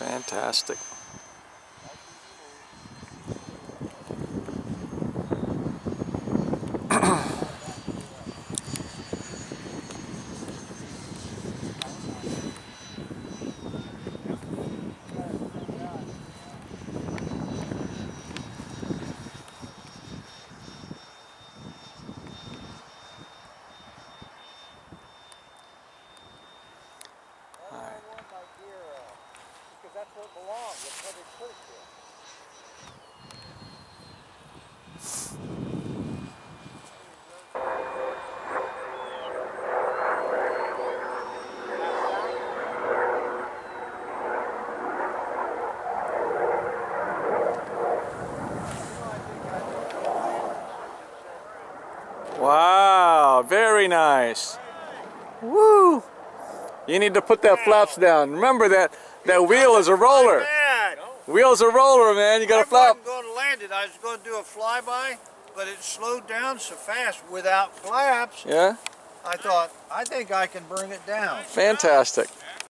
Fantastic. Put it there. Wow, very nice. Woo! You need to put that flaps down. Remember that that wheel is a roller. Wheel's a roller, man. You got I to flap. wasn't going to land it. I was going to do a flyby, but it slowed down so fast without flaps. Yeah? I thought, I think I can bring it down. Fantastic.